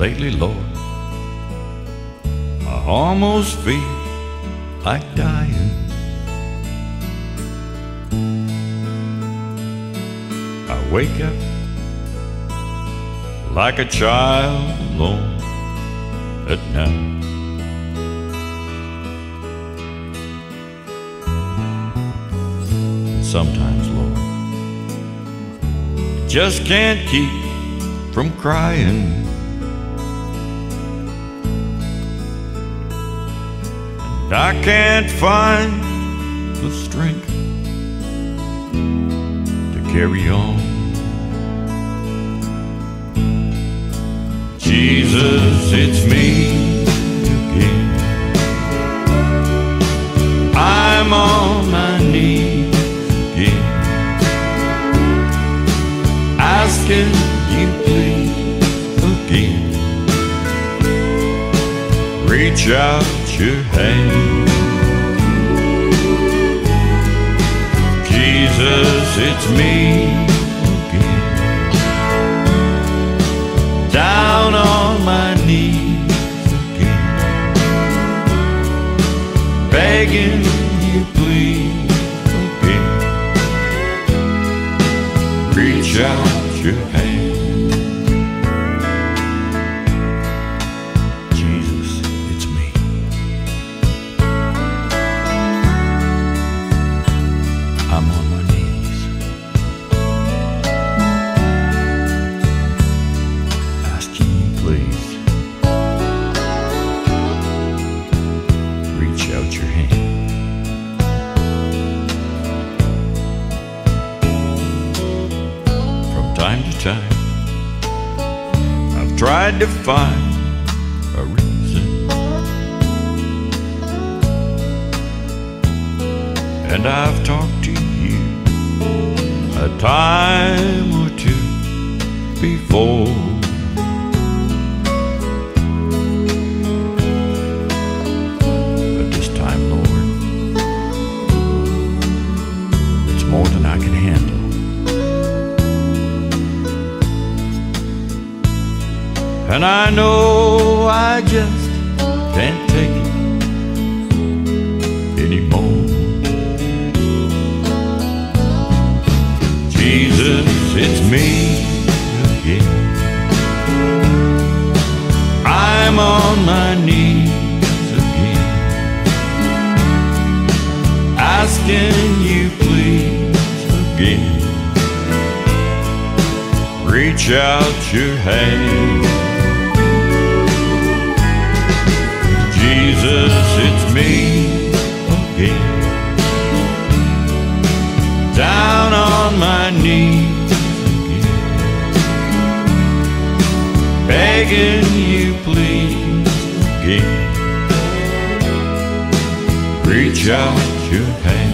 lately, Lord, I almost feel like dying. I wake up like a child alone at night. Sometimes, Lord, just can't keep from crying. I can't find the strength to carry on. Jesus, it's me again. I'm on my knees again, asking you please again. Reach out your hand. Jesus, it's me again. Down on my knees again, begging you please again. Reach out your hand. I'm on my knees. Asking you, please. Reach out your hand. From time to time, I've tried to find a reason. And I've talked to you a time or two before. But this time, Lord, it's more than I can handle. And I know I just can't take Jesus, it's me again. I'm on my knees again, asking you please again. Reach out your hand. Jesus, it's me again. On my knees begging you please. Reach out your hand.